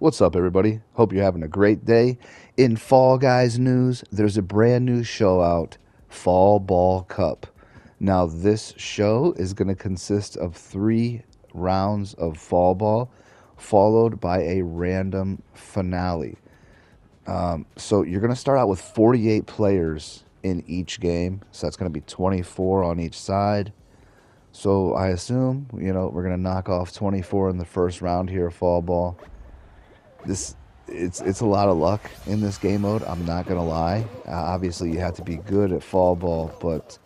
What's up, everybody? Hope you're having a great day. In Fall Guys news, there's a brand new show out, Fall Ball Cup. Now, this show is going to consist of three rounds of fall ball, followed by a random finale. Um, so, you're going to start out with 48 players in each game. So, that's going to be 24 on each side. So, I assume, you know, we're going to knock off 24 in the first round here fall ball this it's it's a lot of luck in this game mode. I'm not gonna lie. Uh, obviously, you have to be good at fall ball, but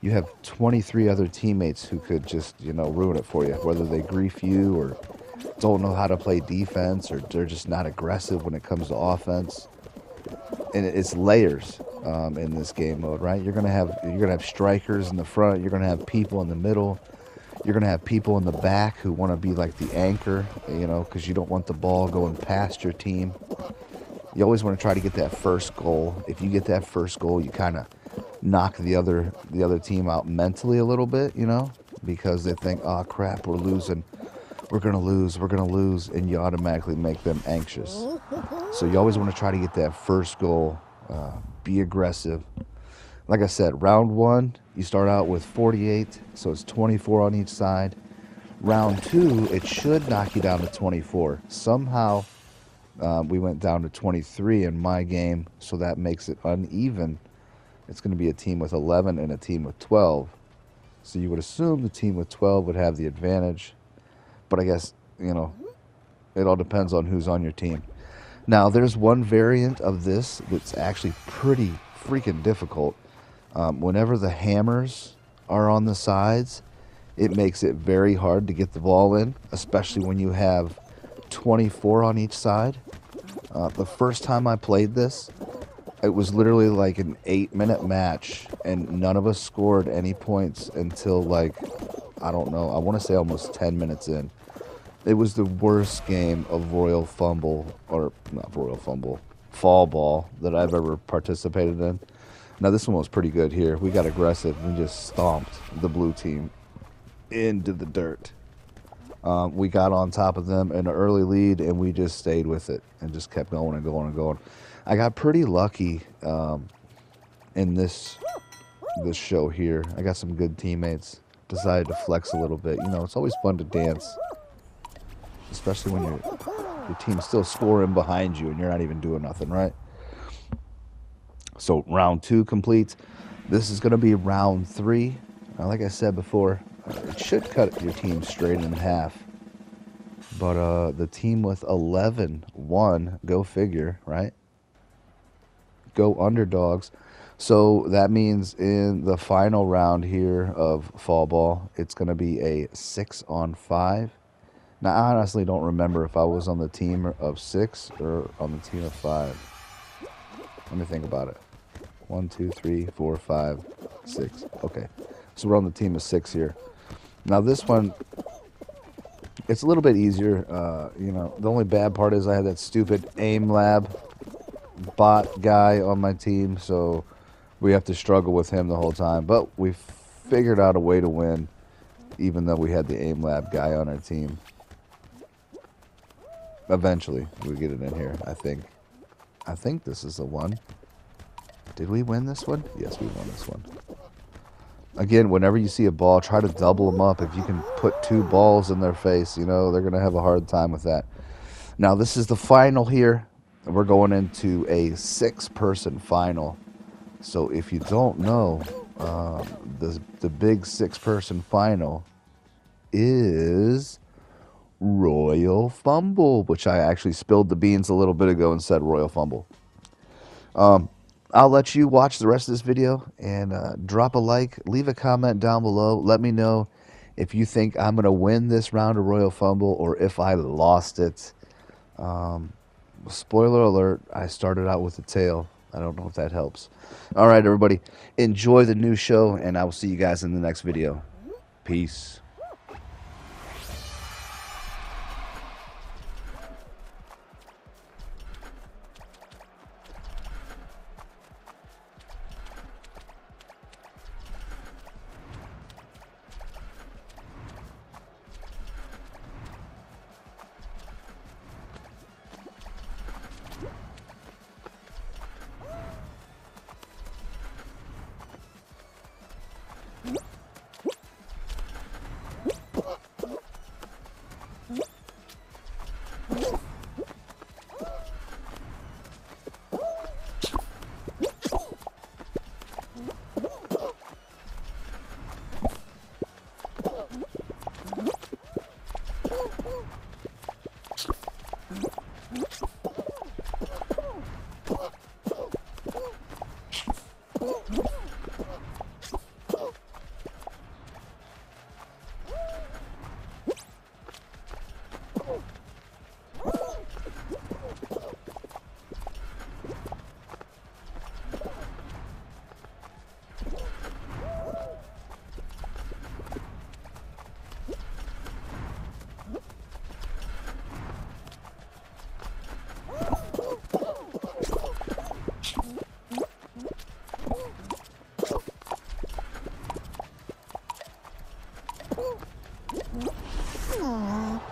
you have 23 other teammates who could just you know ruin it for you, whether they grief you or don't know how to play defense or they're just not aggressive when it comes to offense. And it's layers um, in this game mode, right? You're gonna have you're gonna have strikers in the front. You're gonna have people in the middle. You're going to have people in the back who want to be like the anchor, you know, because you don't want the ball going past your team. You always want to try to get that first goal. If you get that first goal, you kind of knock the other the other team out mentally a little bit, you know, because they think, "Oh crap, we're losing. We're going to lose. We're going to lose." And you automatically make them anxious. So you always want to try to get that first goal. Uh, be aggressive like I said, round one, you start out with 48, so it's 24 on each side. Round two, it should knock you down to 24. Somehow, uh, we went down to 23 in my game, so that makes it uneven. It's going to be a team with 11 and a team with 12. So you would assume the team with 12 would have the advantage, but I guess, you know, it all depends on who's on your team. Now, there's one variant of this that's actually pretty freaking difficult um, whenever the hammers are on the sides, it makes it very hard to get the ball in, especially when you have 24 on each side. Uh, the first time I played this, it was literally like an eight minute match, and none of us scored any points until like, I don't know, I want to say almost 10 minutes in. It was the worst game of Royal Fumble, or not Royal Fumble, Fall Ball that I've ever participated in. Now this one was pretty good here. We got aggressive and just stomped the blue team into the dirt. Um, we got on top of them in an early lead and we just stayed with it and just kept going and going and going. I got pretty lucky um, in this this show here. I got some good teammates. Decided to flex a little bit. You know, it's always fun to dance, especially when your your team's still scoring behind you and you're not even doing nothing, right? So round two completes. This is going to be round three. Now, like I said before, it should cut your team straight in half. But uh, the team with 11 won. Go figure, right? Go underdogs. So that means in the final round here of fall ball, it's going to be a six on five. Now, I honestly don't remember if I was on the team of six or on the team of five. Let me think about it. One, two, three, four, five, six. Okay. So we're on the team of six here. Now this one, it's a little bit easier. Uh, you know, the only bad part is I had that stupid aim lab bot guy on my team, so we have to struggle with him the whole time. But we figured out a way to win, even though we had the aim lab guy on our team. Eventually, we get it in here. I think. I think this is the one. Did we win this one? Yes, we won this one. Again, whenever you see a ball, try to double them up. If you can put two balls in their face, you know, they're going to have a hard time with that. Now, this is the final here. We're going into a six-person final. So if you don't know, uh, the, the big six-person final is Royal Fumble, which I actually spilled the beans a little bit ago and said Royal Fumble. Um, I'll let you watch the rest of this video and uh, drop a like, leave a comment down below. Let me know if you think I'm going to win this round of Royal Fumble or if I lost it. Um, spoiler alert, I started out with a tail. I don't know if that helps. All right, everybody, enjoy the new show, and I will see you guys in the next video. Peace. うん。